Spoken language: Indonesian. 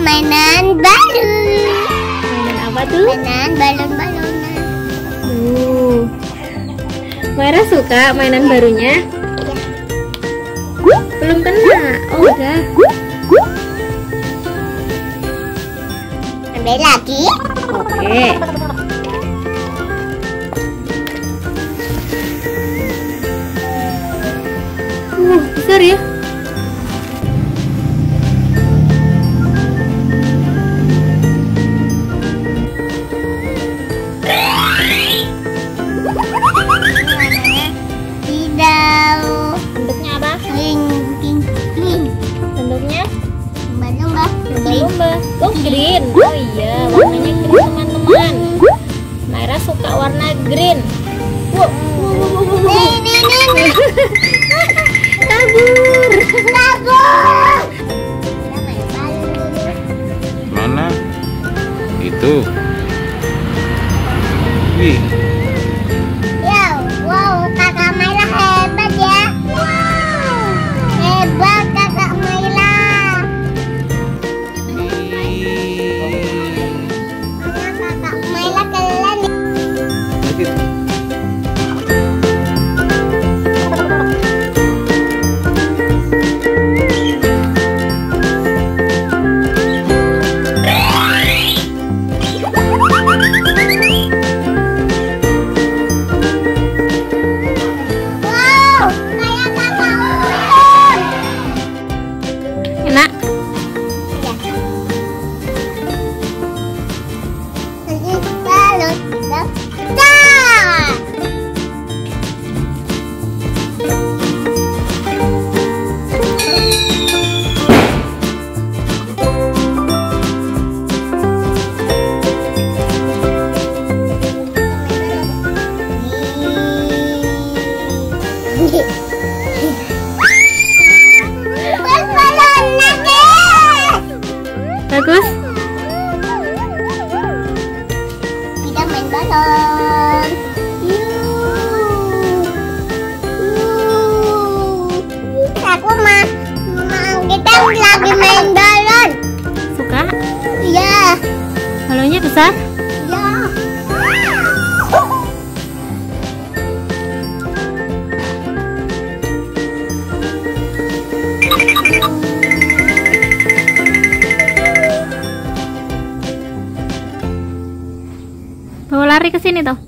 mainan baru. Mainan apa tuh? Mainan balon-balonan. Uh. Maira suka mainan barunya? Belum kena. Oh, udah. Ambil lagi. Oke. Uh, besar ya? Green. Oh iya, warnanya green teman-teman. Maira suka warna green. Wow. Nih, nih, nih, nih. Kabur. Kabur. Mana? Itu. Wih, Bagus. Kita main balon. Aku mah, kita lagi main balon. Suka? Ya, Balonnya besar? bawa lari ke sini toh.